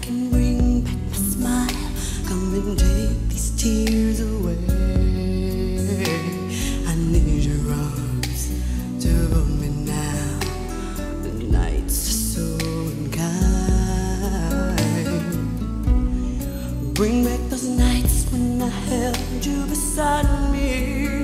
can bring back my smile. Come and take these tears away. I need your arms to me now. The nights are so unkind. Bring back those nights when I held you beside me.